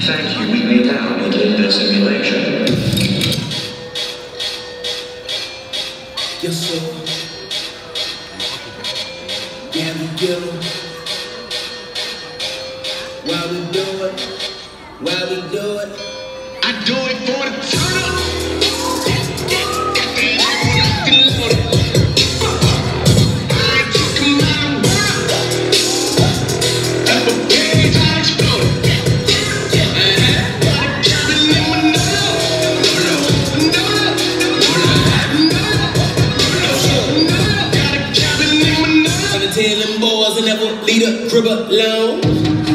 Thank you, we may now begin the simulation. Yes, sir. Gabby Gillum. Why we do it? Why we do it? I do it for the turn up! tell them boys I never lead a gripper long.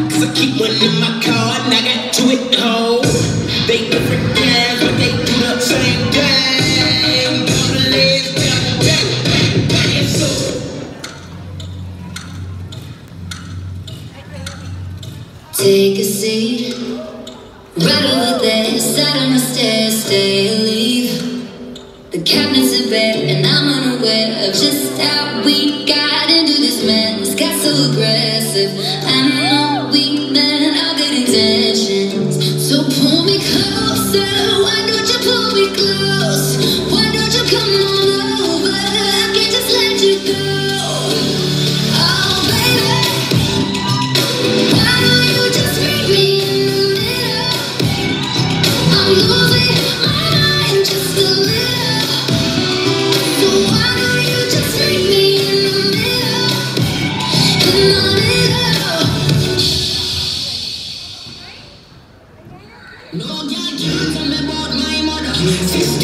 Cause I keep one in my car and I got two at home. They different guys, but they do the same thing. Take a seat, right over there, sat on the stairs, stay or leave. The cabinet's are bare and I'm unaware of just aggressive. I'm not intentions. So pull me closer, why don't you pull me close? Why don't you come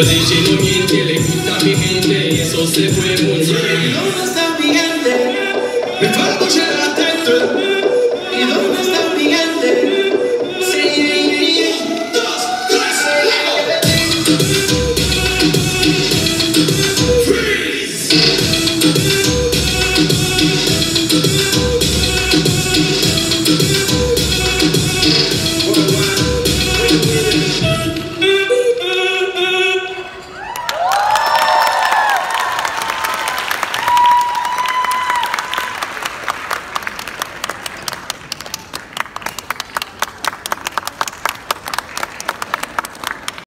Yo dije, no miente, le gusta a mi gente y eso se fue.